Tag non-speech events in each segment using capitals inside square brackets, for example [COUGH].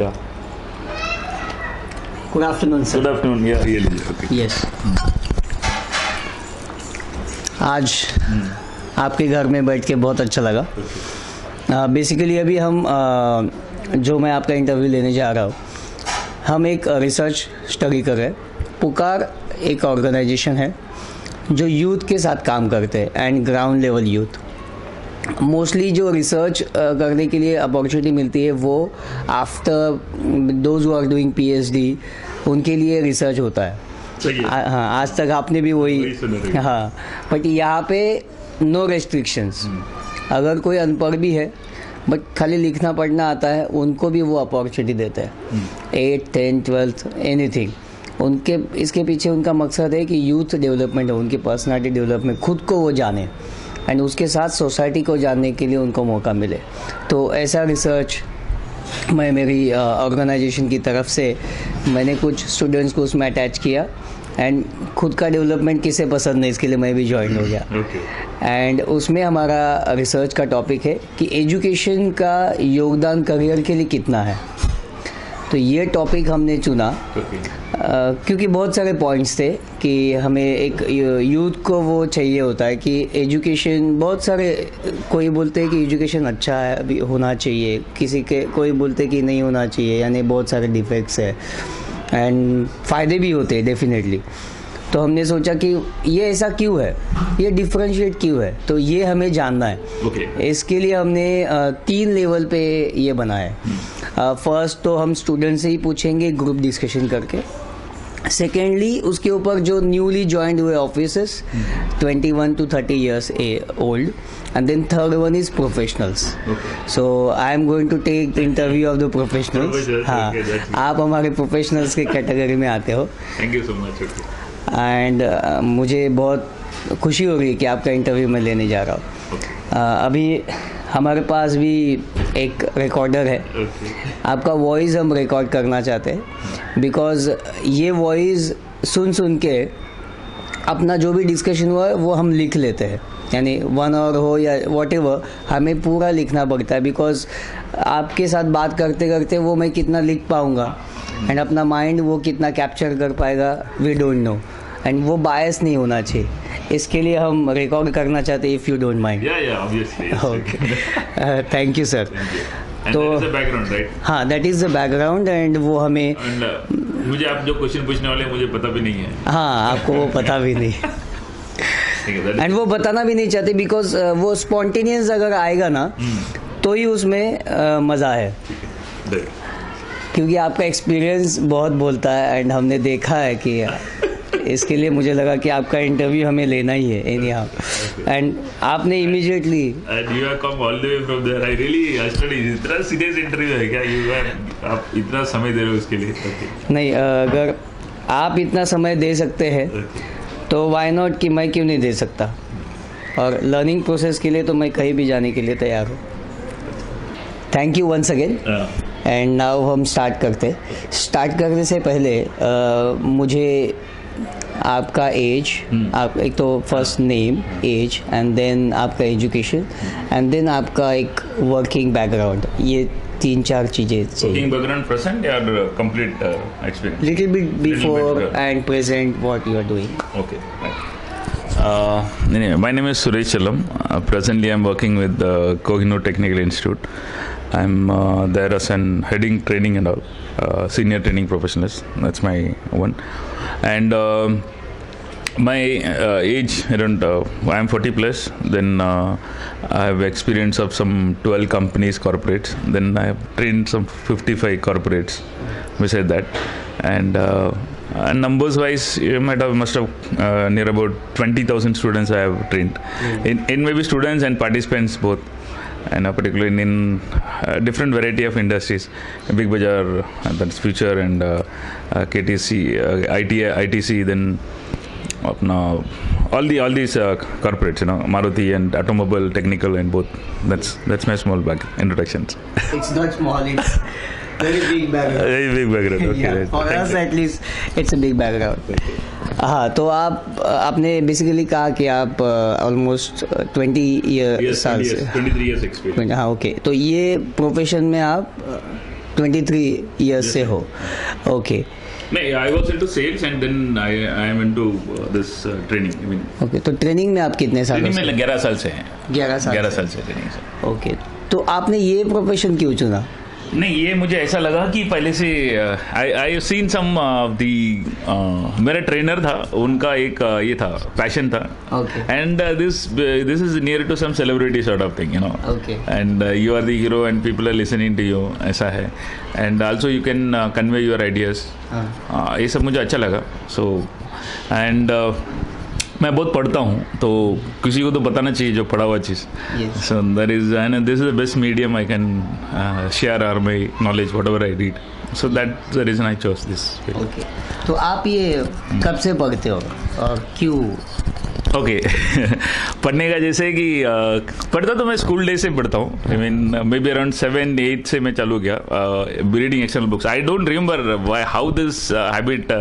Yeah. Good afternoon, sir. Good afternoon. Yeah, ये लीजिए. Okay. आज आपके घर में बैठ के बहुत अच्छा लगा बेसिकली अभी हम अ, जो मैं आपका इंटरव्यू लेने जा रहा हूँ हम एक रिसर्च स्टडी कर रहे हैं पुकार एक ऑर्गेनाइजेशन है जो यूथ के साथ काम करते हैं and ground level youth mostly जो रिसर्च करने के लिए अपॉर्चुनिटी मिलती है वो after those who are doing PhD उनके लिए रिसर्च होता है। है. आज तक आपने भी वही. हाँ बट यहाँ पे नो रेस्ट्रिक्शंस अगर कोई अनपढ़ भी है बट खाली लिखना पढ़ना आता है उनको भी वो अपॉर्चुनिटी देते हैं। एट टेंथ ट्वेल्थ एनीथिंग उनके इसके पीछे उनका मकसद है कि यूथ डेवलपमेंट हो उनकी पर्सनालिटी डेवलपमेंट खुद को वो जाने। एंड उसके साथ सोसाइटी को जानने के लिए उनको मौका मिले। तो ऐसा रिसर्च मैं मेरी ऑर्गेनाइजेशन की तरफ़ से मैंने कुछ स्टूडेंट्स को उसमें अटैच किया। एंड खुद का डेवलपमेंट किसे पसंद नहीं इसके लिए मैं भी ज्वाइन हो गया। And Okay. एंड उसमें हमारा रिसर्च का टॉपिक है कि एजुकेशन का योगदान करियर के लिए कितना है। तो ये टॉपिक हमने चुना। क्योंकि बहुत सारे पॉइंट्स थे कि हमें एक यूथ को वो चाहिए होता है कि एजुकेशन बहुत सारे कोई बोलते हैं कि एजुकेशन अच्छा है अभी होना चाहिए। किसी के कोई बोलते कि नहीं होना चाहिए यानी बहुत सारे डिफेक्ट्स है। एंड फ़ायदे भी होते हैं डेफिनेटली तो हमने सोचा कि ये ऐसा क्यों है? ये डिफ्रेंशिएट क्यों है? तो ये हमें जानना है। Okay. इसके लिए हमने तीन लेवल पे ये बनाया है। फ़र्स्ट तो हम स्टूडेंट से ही पूछेंगे ग्रुप डिस्कशन करके। सेकेंडली उसके ऊपर जो न्यूली ज्वाइंड हुए officers twenty one two thirty years a old and then third one is professionals Okay. So I am going to take interview of the professionals Professionals, हाँ। Okay, आप हमारे professionals के category में आते हो। Thank you so much. Okay. And uh, मुझे बहुत खुशी हो रही है कि आपका इंटरव्यू मैं लेने जा रहा हूँ. अ, अभी हमारे पास भी एक रिकॉर्डर है। Okay. आपका वॉइस हम रिकॉर्ड करना चाहते हैं। बिकॉज़ ये वॉइस सुन सुन के अपना जो भी डिस्कशन हुआ है वो हम लिख लेते हैं। यानी वन आवर हो या वॉट हमें पूरा लिखना पड़ता है। बिकॉज़ आपके साथ बात करते करते वो मैं कितना लिख पाऊँगा? एंड अपना माइंड वो कितना कैप्चर कर पाएगा वी डोंट नो एंड वो बायस नहीं होना चाहिए। इसके लिए हम रिकॉर्ड करना चाहते if you don't mind. Okay thank you sir तो-? हाँ that is the background and वो हमें And uh, मुझे आप जो क्वेश्चन पूछने वाले हैं मुझे पता भी नहीं है। हाँ आपको वो पता भी नहीं। [LAUGHS] एंड वो बताना भी नहीं चाहते बिकॉज़ वो स्पॉन्टेनियस अगर आएगा ना तो ही उसमें uh, मज़ा है। क्योंकि आपका एक्सपीरियंस बहुत बोलता है एंड हमने देखा है कि इसके लिए मुझे लगा कि आपका इंटरव्यू हमें लेना ही है एनी हाउ एंड आपने immediately you have come all the way from there. I really studied. इतना सीरियस इंटरव्यू है क्या यू आप इतना समय दे रहे हो उसके लिए Okay. नहीं अगर आप इतना समय दे सकते हैं Okay. तो वाई नॉट कि मैं क्यों नहीं दे सकता और लर्निंग प्रोसेस के लिए तो मैं कहीं भी जाने के लिए तैयार हूँ thank you once again and now हम स्टार्ट करते स्टार्ट करने से पहले आ, मुझे आपका एज आप एक तो first name age and then आपका एजुकेशन एंड देन आपका एक वर्किंग बैकग्राउंड ये तीन चार चीज़ें चाहिए little bit before and present what you are doing my name is Suresh Chalam presently I am working with Kohinoor technical institute I'm uh, there as an heading training and all, uh, senior training professionals. That's my one. And um my uh, age around uh, I'm 40 plus. Then uh, I have experience of some 12 companies, corporates. Then I have trained some 55 corporates. Beside that, and uh, numbers wise, you might have must have uh, near about 20,000 students I have trained. In, in maybe students and participants both and particularly in, uh, different variety of industries, Big Bazaar, uh, and Future and uh, uh KTC, uh, IT, ITC, then all the all these corporates, you know, Maruti and automobile, technical, and both. That's that's my small bag introductions. [LAUGHS] It's not small. It's very big background. [LAUGHS] very big background. Okay, yeah, right. for Thank us you. at least, it's a big background. हाँ तो आप आपने basically कहा कि आप almost twenty year साल से years, 23 years experience. हाँ ओके तो ये प्रोफेशन में आप ट्वेंटी थ्री ईयर्स से हो. ओके मीन ओके तो ट्रेनिंग में आप कितने साल 11 साल से हैं। ग्यारह साल 11 साल से ट्रेनिंग से ओके तो आपने ये प्रोफेशन क्यों चुना? नहीं ये मुझे ऐसा लगा कि पहले से आई आई सीन सम दी मेरा ट्रेनर था उनका एक uh, ये था पैशन था। And this this is near to some celebrity sort of thing you know and you are the hero and people are listening to you ऐसा है। And also you can convey your ideas ये सब मुझे अच्छा लगा so and मैं बहुत पढ़ता हूँ तो किसी को तो बताना चाहिए जो पढ़ा हुआ चीज़। So that is and this is the best medium I can share or my knowledge whatever I read so that the reason I chose this okay तो आप ये कब से पढ़ते हो? और क्यों? ओके [LAUGHS] पढ़ने का जैसे कि पढ़ता तो मैं स्कूल डे से पढ़ता हूँ। I mean maybe around seven eight से मैं चालू किया reading external books I don't remember how this habit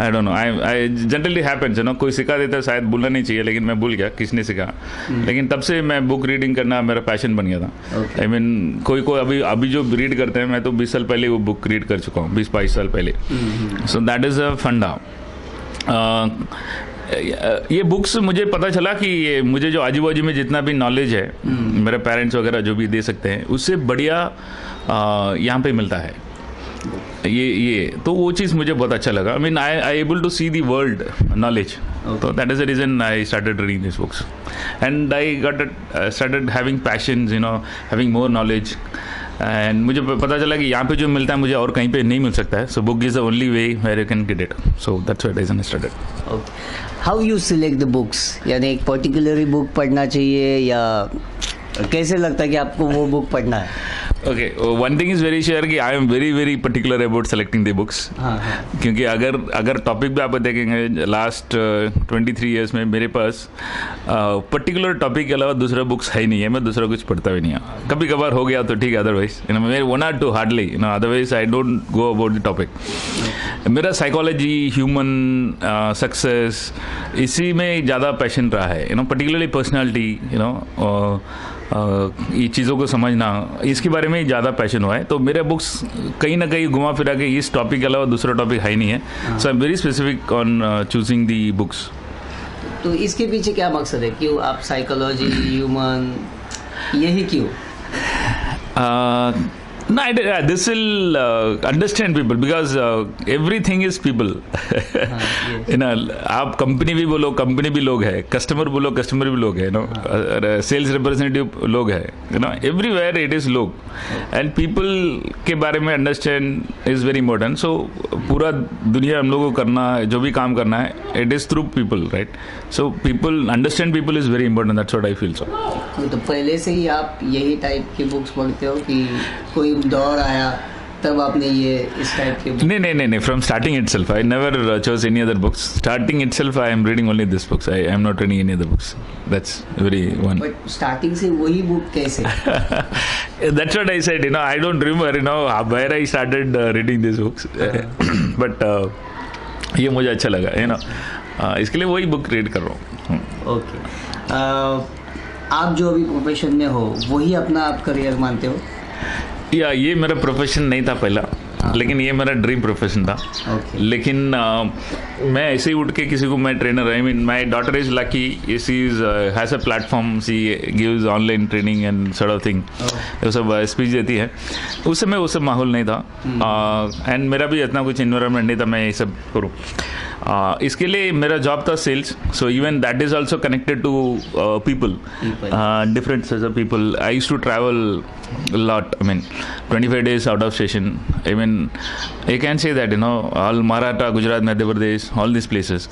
I don't know I I generally happens no कोई सिखा देता है शायद भूलना नहीं चाहिए लेकिन मैं भूल गया किसने सिखा? लेकिन तब से मैं बुक रीडिंग करना मेरा पैशन बन गया था। Okay. आई मीन कोई कोई अभी अभी जो रीड करते हैं मैं तो बीस साल पहले वो बुक रीड कर चुका हूँ बीस बाईस साल पहले। सो दैट इज़ अ फंडा ये बुक्स मुझे पता चला कि ये मुझे जो आजू बाजू में जितना भी नॉलेज है मेरे पेरेंट्स वगैरह जो भी दे सकते हैं उससे बढ़िया यहाँ पे मिलता है। ये ये तो वो चीज़ मुझे बहुत अच्छा लगा। I mean I I able to see the world knowledge तो that is the reason I started reading this books and I got started having passion you know having more knowledge and मुझे पता चला कि यहाँ पे जो मिलता है मुझे और कहीं पे नहीं मिल सकता है। So book is the only way where you can get it so that's what reason I started okay how you select the books यानी एक पर्टिकुलर बुक पढ़ना चाहिए या कैसे लगता है कि आपको वो बुक पढ़ना है? Okay one thing is very sure कि I am very very particular about selecting the books क्योंकि अगर अगर टॉपिक भी आप देखेंगे लास्ट ट्वेंटी थ्री ईयर्स में मेरे पास पर्टिकुलर uh, टॉपिक के अलावा दूसरा बुक्स है ही नहीं है मैं दूसरा कुछ पढ़ता भी नहीं हूँ। कभी कभार हो गया तो ठीक है अदरवाइज़ यू नो मेरे one or two hardly you know otherwise I don't go about the topic मेरा साइकोलॉजी ह्यूमन सक्सेस इसी में ज़्यादा पैशन रहा है। You know particularly personality you know ये चीज़ों को समझना इसके बारे में ज़्यादा पैशन हुआ है। तो मेरे बुक्स कहीं ना कहीं घुमा फिरा के इस टॉपिक के अलावा दूसरा टॉपिक है ही नहीं है। So I am very specific on choosing the books तो इसके पीछे क्या मकसद है? क्यों आप साइकोलॉजी ह्यूमन यही क्यों? No, I, uh, this will uh, understand people because uh, everything is people. [LAUGHS] yes. you know, आप कंपनी भी बोलो कंपनी भी लोग है। कस्टमर बोलो कस्टमर भी लोग है नो सेल्स रिप्रेजेंटेटिव लोग है you know everywhere it is लोग. एंड पीपल के बारे में understand is very important so पूरा दुनिया हम लोगों को करना है जो भी काम करना है it is through people right so people understand people is very important that's what I feel so तो पहले से ही आप यही टाइप की बुक्स पढ़ते हो कि कोई दौर आया तब आपने ये इस टाइप के नहीं नहीं नहीं from starting itself I never chose any other books starting itself I am reading only this books I am not reading any other books that's very one but starting से वही बुक कैसे? That's what I said you know I don't remember you know where I started reading this books but ये मुझे अच्छा लगा you know इसके लिए वही बुक रीड कर रहा हूँ। ओके uh, आप जो अभी प्रोफेशन में हो वही अपना आप करियर मानते हो? या ये मेरा प्रोफेशन नहीं था पहला लेकिन ये मेरा ड्रीम प्रोफेशन था। ओके लेकिन अ, मैं ऐसे ही उठ के किसी को मैं trainer I mean my daughter is lucky she is has a platform she gives online training and sort of thing वो सब स्पीच देती है। उस समय वो सब माहौल नहीं था। एंड मेरा भी इतना कुछ इन्वायरमेंट नहीं था मैं ये सब करूँ। Uh, इसके लिए मेरा जॉब था sales so even that is also connected to people different people. I used to travel a lot. I mean, 25 days out of station. I mean, you can say that you know all Maratha, Gujarat, Madhya Pradesh, all these places.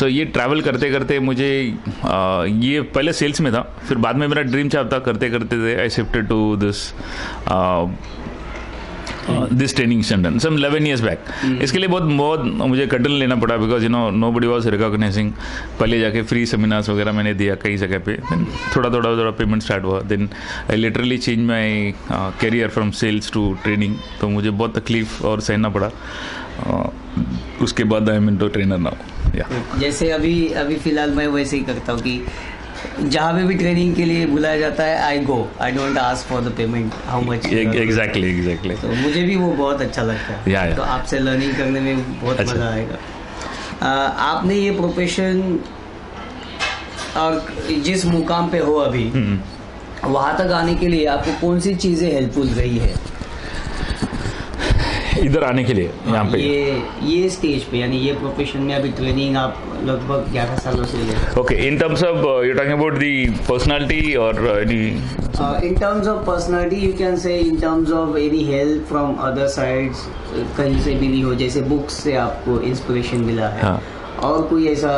So ये travel करते करते मुझे आ, ये पहले sales में था फिर बाद में मेरा चाह था करते करते थे I shifted to this this training centre some 11 years back इसके लिए बहुत बहुत मुझे कटन लेना पड़ा because you know nobody was recognising पहले जाके फ्री सेमिनार्स वगैरह मैंने दिया कई जगह पे। Then थोड़ा थोड़ा थोड़ा पेमेंट स्टार्ट हुआ then I literally change my career from sales to training तो मुझे बहुत तकलीफ़ और सहना पड़ा। Uh, उसके बाद I am into trainer now जैसे अभी अभी फ़िलहाल मैं वैसे ही करता हूँ कि जहाँ पे भी ट्रेनिंग के लिए बुलाया जाता है I go I don't ask for the payment how much exactly exactly तो मुझे भी वो बहुत अच्छा लगता है या, या। तो आपसे लर्निंग करने में बहुत अच्छा। मज़ा आएगा आ, आपने ये प्रोफेशन और जिस मुकाम पे हो अभी हम्म। वहाँ तक आने के लिए आपको कौन सी चीज़ें हेल्पफुल रही है इधर आने के लिए यहाँ पे। ये ये स्टेज पे यानी ये प्रोफेशन में अभी ट्रेनिंग आप लगभग ग्यारह सालों से ले uh, you're talking about the personality or uh, any Uh, in terms of personality, you can say in terms of any help from other sides, uh, कहीं से मिली हो जैसे बुक्स से आपको इंस्पिरेशन मिला है। हाँ। और कोई ऐसा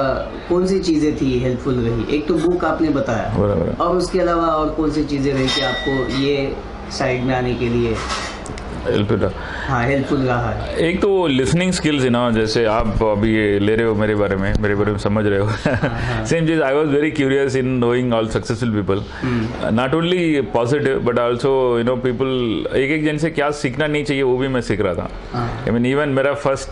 कौन सी चीज़ें थी हेल्पफुल रही? एक तो बुक आपने बताया। और उसके अलावा और कौन सी चीज़ें रही कि आपको ये साइड में आने के लिए help it. हाँ हेल्पफुल रहा है। एक तो लिसनिंग स्किल्स है ना जैसे आप अभी ले रहे हो मेरे बारे में मेरे बारे में समझ रहे हो। Same cheese I was very curious in knowing all successful people not only positive but also you know people एक एक जन से क्या सीखना नहीं चाहिए वो भी मैं सीख रहा था। आई मीन इवन मेरा फ़र्स्ट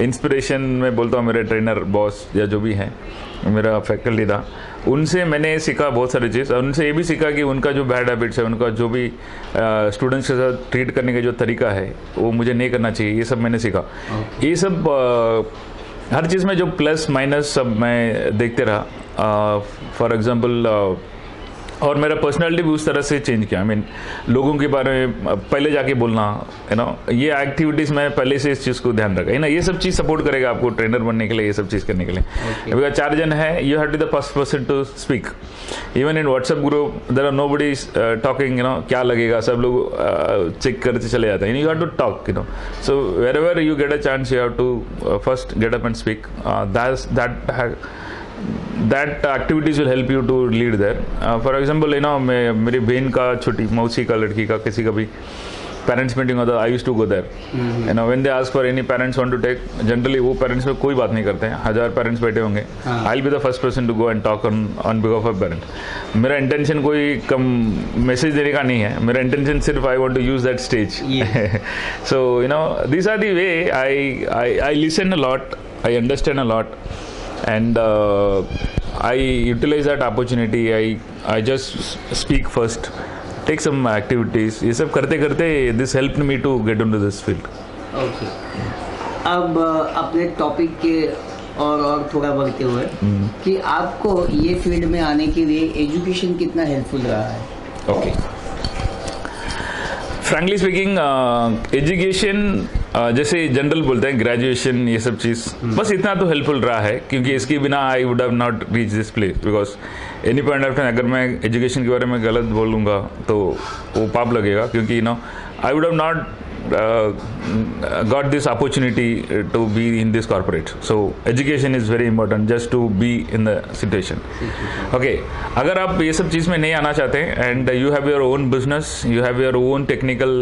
इंस्पिरेशन मैं बोलता हूँ मेरे ट्रेनर बॉस या जो भी है मेरा फैकल्टी था। उनसे मैंने सीखा बहुत सारी चीज़। और उनसे ये भी सीखा कि उनका जो बैड हैबिट्स है उनका जो भी स्टूडेंट्स के साथ ट्रीट करने का जो तरीका है वो मुझे नहीं करना चाहिए ये सब मैंने सीखा। ये सब आ, हर चीज़ में जो प्लस माइनस सब मैं देखते रहा। फॉर एग्जांपल और मेरा पर्सनालिटी भी उस तरह से चेंज किया। आई मीन लोगों के बारे में पहले जाके बोलना यू नो ये एक्टिविटीज़ मैं पहले से इस चीज़ को ध्यान रखा। है ना ये सब चीज़ सपोर्ट करेगा आपको ट्रेनर बनने के लिए ये सब चीज़ करने के लिए। बिकॉज़ चार जन है you have to the first person to speak even in WhatsApp group there are nobody talking you know क्या लगेगा सब लोग चेक करते चले जाते हैं। You have to talk you know so wherever you get a chance you have to first get up and speak that that activities will help you to lead there for example you know मैं मेरी बहन का छोटी मौसी का लड़की का किसी का भी पेरेंट्स मीटिंग होता I use to go there you know when they ask for any parents want to take generally वो पेरेंट्स में कोई बात नहीं करते हैं। हज़ार पेरेंट्स बैठे होंगे। I be the first person to go and talk on on बिकॉफ of parent मेरा इंटेंशन कोई कम मैसेज देने का नहीं है। मेरा इंटेंशन सिर्फ़ I want to use that stage so you know this are the way I I listen a lot i understand a lot and uh, i utilize that opportunity i i just speak first take some activities ये सब करते करते this helped me to get into this field okay अब अ, अपने topic के और और थोड़ा बढ़ते हुए कि आपको ये फ़ील्ड में आने के लिए एजुकेशन कितना हेल्पफुल रहा है okay फ्रैंकली स्पीकिंग एजुकेशन जैसे जनरल बोलते हैं ग्रेजुएशन ये सब चीज़। बस इतना तो हेल्पफुल रहा है क्योंकि इसके बिना I would have not reach this place because any point of time अगर मैं एजुकेशन के बारे में गलत बोलूँगा तो वो पाप लगेगा क्योंकि you know I would have not got this opportunity uh, to be in this corporate so education is very important just to be in the situation okay अगर आप ये सब चीज़ में नहीं आना चाहते and you have your own business you have your own technical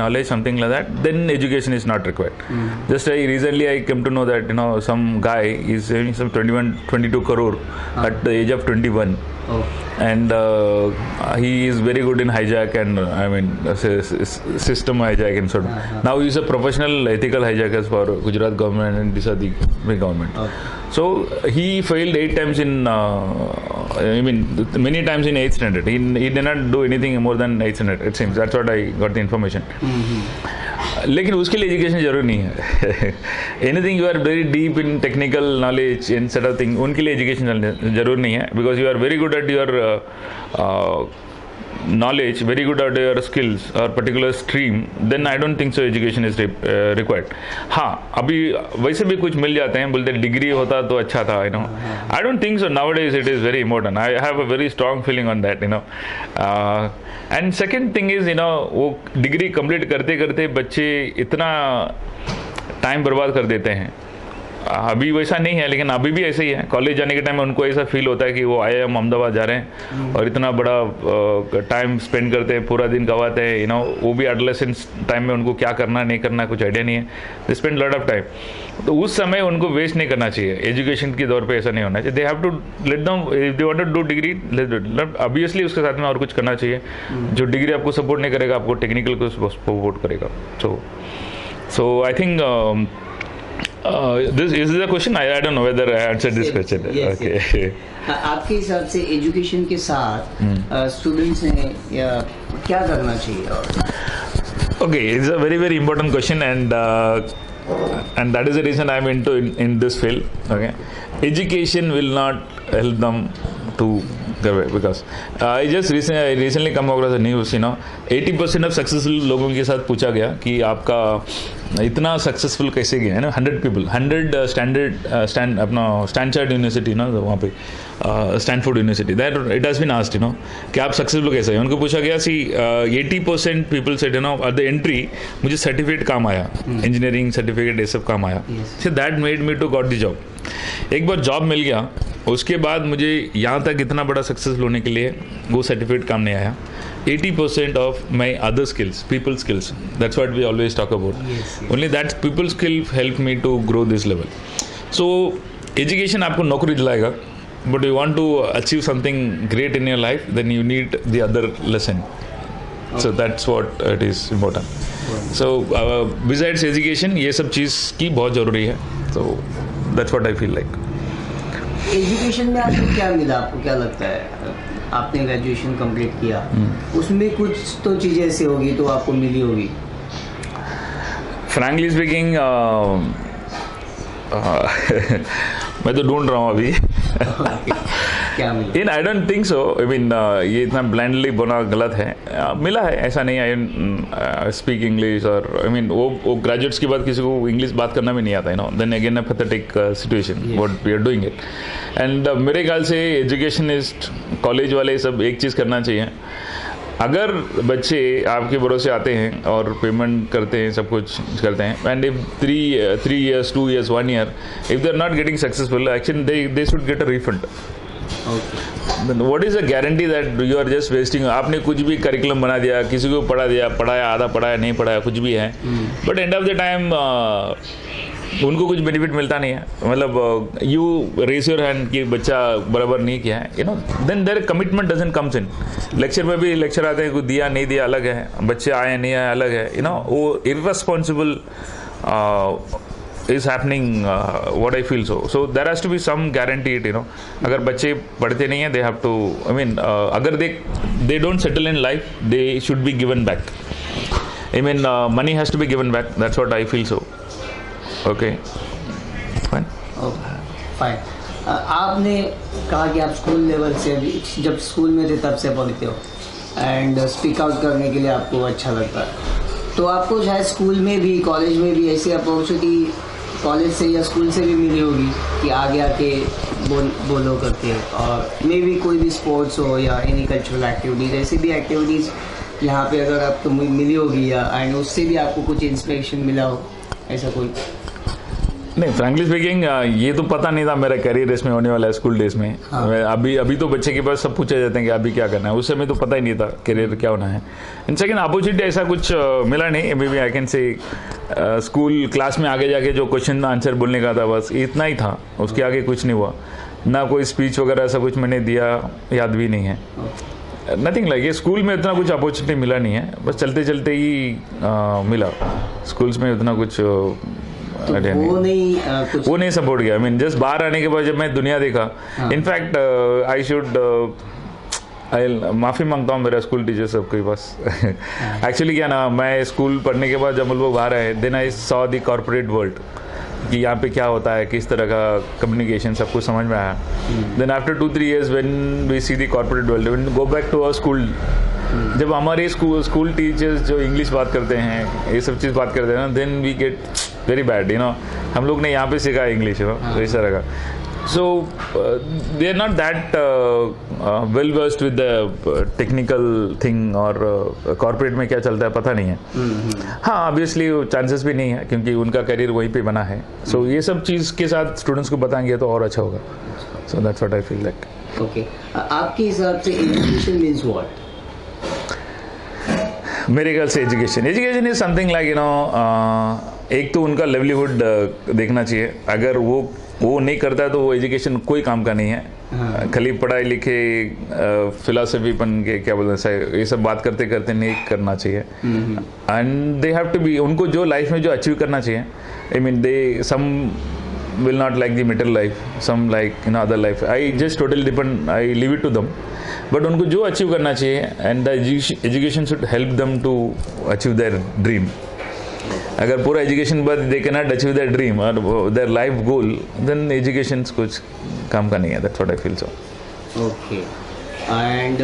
knowledge something like that then education is not required just I recently I came to know that you know some guy is earning some 21 22 crore at the age of 21 and uh, he is very good in hijack and I mean uh, sy- sy- system hijack and sort of. Now he is a professional ethical hijackers for Gujarat government and these are the big government. So he failed eight times in. Uh, I mean many times in eighth standard. He, he did not do anything more than eighth standard. It seems that's what I got the information. लेकिन उसके लिए education ज़रूरी नहीं है। Anything you are very deep in technical knowledge in set of thing उनके लिए education ज़रूर नहीं है because you are very good at your knowledge very good at your skills or particular stream then i don't think so education is uh, required. हाँ अभी वैसे भी कुछ मिल जाते हैं बोलते डिग्री होता तो अच्छा था you know I don't think so nowadays it is very important I have a very strong feeling on that you know and second thing is you know वो डिग्री कंप्लीट करते करते बच्चे इतना टाइम बर्बाद कर देते हैं। अभी वैसा नहीं है, लेकिन अभी भी ऐसे ही है। कॉलेज जाने के टाइम में उनको ऐसा फील होता है कि वो आए, हम अहमदाबाद जा रहे हैं और इतना बड़ा टाइम स्पेंड करते हैं, पूरा दिन गवाते हैं यू नो वो भी एडलेसेंस टाइम में उनको क्या करना, नहीं करना, कुछ आइडिया नहीं है। They spend lot of time तो उस समय उनको वेस्ट नहीं करना चाहिए। एजुकेशन के दौर पर ऐसा नहीं होना चाहिए। दे have to let them they want to do degree obviously उसके साथ में और कुछ करना चाहिए। जो डिग्री आपको सपोर्ट नहीं करेगा, आपको टेक्निकल को सपोर्ट करेगा। सो सो आई थिंक आपके हिसाब से एजुकेशन के साथ uh, स्टूडेंट्स ने क्या करना चाहिए okay it's a very very important question and and that is the reason I am in to in this field okay education will not help them to because uh, I just recently I recently come across a news. You know, 80% of successful लोगों के साथ पूछा गया कि आपका इतना successful कैसे गया है ना hundred people hundred standard stand अपना स्टैंडर्ड यूनिवर्सिटी ना वहाँ पे Stanford university that it has been asked you know कि आप सक्सेसफुल कैसे हैं उनको पूछा गया see eighty percent people said you know at the entry मुझे सर्टिफिकेट काम आया इंजीनियरिंग सर्टिफिकेट ये सब काम आया. That made me to got the job एक बार जॉब मिल गया उसके बाद मुझे यहाँ तक इतना बड़ा सक्सेस होने के लिए वो सर्टिफिकेट काम नहीं आया। 80% percent of my other skills people skills that's what we always talk about only that people skill help me to grow this level so education आपको नौकरी दिलाएगा but you want to achieve something great in your life then you need the other lesson so that's what it is important so besides education ये सब चीज़ की बहुत ज़रूरी है। So that's what I feel like education में आपको क्या मिला? आपको क्या लगता है? आपने ग्रेजुएशन कंप्लीट किया। उसमें कुछ तो चीज़ें ऐसी होगी तो आपको मिली होगी। फ्रैंकली speaking uh, uh, [LAUGHS] मैं तो ढूंढ रहा हूँ अभी। [LAUGHS] [LAUGHS] क्या मिला? इन I don't think so I mean ये इतना ब्लाइंडली बोलना गलत है। Uh, मिला है ऐसा नहीं आई स्पीक इंग्लिश और आई मीन वो वो ग्रेजुएट्स के बाद किसी को इंग्लिश बात करना भी नहीं आता है no then again a pathetic situation. What we are doing it and मेरे ख्याल से एजुकेशनिस्ट कॉलेज वाले सब एक चीज़ करना चाहिए। अगर बच्चे आपके भरोसे आते हैं और पेमेंट करते हैं सब कुछ करते हैं and if three three years two years one year if they are not getting successful actually they they should get a refund what is a guarantee that you are just wasting आपने कुछ भी curriculum बना दिया किसी को पढ़ा दिया पढ़ाया आधा पढ़ाया नहीं पढ़ाया कुछ भी है। But end of the time उनको कुछ बेनिफिट मिलता नहीं है। मतलब यू रेस योर हैंड कि बच्चा बराबर नहीं किया है। You know then there commitment doesn't comes in lecture में भी लेक्चर आते हैं कुछ दिया नहीं दिया अलग है। बच्चे आए नहीं आए अलग है। यू नो वो irresponsible is happening what I feel so so there has to be some guarantee it you know अगर बच्चे पढ़ते नहीं हैं they have to I mean अगर they they don't settle in life they should be given back I mean money has to be given back that's what I feel so okay आपने कहा कि आप स्कूल लेवल से जब school में थे तब से पढ़ते हो। एंड स्पीक आउट करने के लिए आपको अच्छा लगता है। तो आपको शायद स्कूल में भी कॉलेज में भी ऐसी अपॉर्चुनिटी कॉलेज से या स्कूल से भी मिली होगी कि आगे आके बोल, बोलो करके और मे भी कोई भी स्पोर्ट्स हो या एनी कल्चरल एक्टिविटीज़ ऐसी भी एक्टिविटीज़ यहाँ पे अगर आपको मिली होगी या एंड उससे भी आपको कुछ इंस्पिरेशन मिला हो, ऐसा कोई नहीं फ्रैंकली स्पीकिंग ये तो पता नहीं था मेरा करियर इसमें होने वाला है स्कूल डेज़ में। हाँ। अभी अभी तो बच्चे के पास सब पूछे जाते हैं कि अभी क्या करना है। उस समय तो पता ही नहीं था करियर क्या होना है। एंड सेकेंड अपॉर्चुनिटी ऐसा कुछ uh, मिला नहीं। Maybe I can say school class में आगे जाके जो क्वेश्चन आंसर बोलने का था बस इतना ही था। उसके आगे कुछ नहीं हुआ। ना कोई स्पीच वगैरह ऐसा कुछ मैंने दिया याद भी नहीं है। नथिंग लाइक ये स्कूल में इतना कुछ अपॉर्चुनिटी मिला नहीं है। बस चलते चलते ही uh, मिला। स्कूल्स में उतना कुछ uh, तो नहीं वो नहीं। कुछ वो नहीं सपोर्ट किया। आई मीन जस्ट बाहर आने के बाद जब मैं दुनिया देखा हाँ। इनफैक्ट आई शुड आई माफ़ी माँगता हूँ मेरा स्कूल टीचर सबके पास। एक्चुअली क्या ना मैं स्कूल पढ़ने के बाद जब हम लोग बाहर आए then I saw the corporate world कि यहाँ पे क्या होता है किस तरह का कम्युनिकेशन सब कुछ समझ में आया। Then after two three years when we see the corporate world when go back to our school जब हमारे स्कूल स्कूल टीचर्स जो इंग्लिश बात करते हैं ये सब चीज़ बात करते हैं ना then we get very bad you know हम लोग ने यहाँ पे सीखा इंग्लिश नो इस तरह का। So they are not that well versed with the technical thing और कॉर्पोरेट में क्या चलता है पता नहीं है। हाँ ऑब्वियसली चांसेस भी नहीं है क्योंकि उनका करियर वहीं पे बना है। सो ये सब चीज़ के साथ स्टूडेंट्स को बताएँगे तो और अच्छा होगा। So that's what I feel like okay आपके हिसाब से एजुकेशन मीन्स व्हाट मेरे ख्याल से education education is something like you know एक तो उनका लिवलीहुड देखना चाहिए। अगर वो वो नहीं करता है तो वो एजुकेशन कोई काम का नहीं है। हाँ। खाली पढ़ाई लिखे फिलोसफी पन के क्या बोलते हैं ये सब बात करते करते नहीं करना चाहिए। And they have to be उनको जो लाइफ में जो अचीव करना चाहिए। I mean they some will not like the middle life some like you know other life. I just totally depend i leave it to them. But उनको जो achieve करना चाहिए and the education should help them to achieve their dream अगर पूरा education बाद they can not achieve their dream और their life goal then education कुछ काम का नहीं है that's what I feel so okay and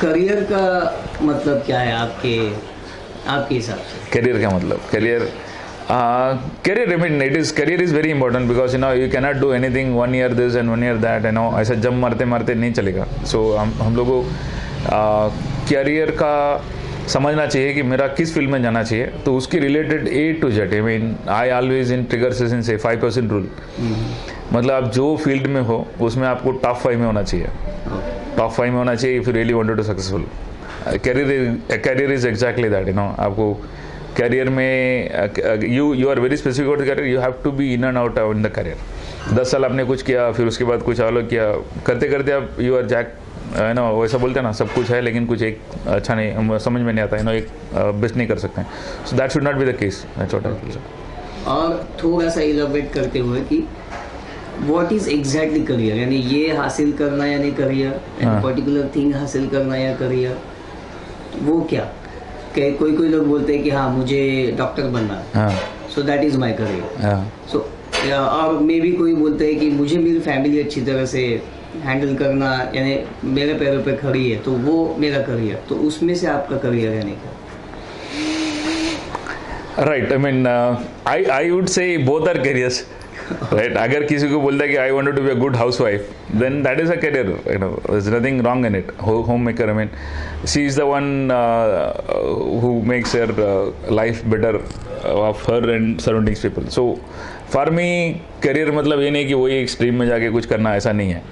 career uh, का मतलब क्या है आपके आपके हिसाब से? करियर का मतलब career career mean it is career is very important because you know you cannot do anything one year this and one year that you know ऐसा जम मारते मारते नहीं चलेगा. सो so, हम हम लोगों को करियर का समझना चाहिए कि मेरा किस फ़ील्ड में जाना चाहिए तो उसकी related A to Z I mean I always in trigger session से फाइव परसेंट रूल मतलब आप जो फ़ील्ड में हो उसमें आपको टॉप फाइव में होना चाहिए। टॉप फाइव में होना चाहिए if you really wanted to successful career career is exactly that you know आपको करियर में you you are very specific about career you have to be in and out in the career दस साल आपने कुछ किया फिर उसके बाद कुछ अलग किया। करते करते आप यू आर जैक है ना वैसा बोलते हैं ना सब कुछ है लेकिन कुछ एक अच्छा नहीं समझ में नहीं आता है ना एक बेस्ट नहीं कर सकते हैं। So that should not be the case और थोड़ा सा इलाबरेट करते हुए कि व्हाट इज़ एग्जैक्टली करियर यानी ये हासिल करना यानी करियर हाँ। पर्टिकुलर थिंग हासिल करना या करियर वो क्या? कि कोई कोई लोग बोलते हैं कि हाँ मुझे डॉक्टर बनना। है। So that is my career हाँ। सो और मे भी कोई बोलते हैं कि मुझे मेरी फैमिली अच्छी तरह से हैंडल करना यानी मेरे पैरों पे खड़ी है तो वो मेरा करियर तो उसमें से आपका करियर यानी क्या? Right I mean I I would say both are careers right अगर किसी को बोलता है कि I wanted to be a good housewife then that is a career you know is nothing wrong in it homemaker I mean she is the one who makes your life better off her and surroundings people so for me career मतलब ये नहीं कि वही एक stream में जाके कुछ करना ऐसा नहीं है।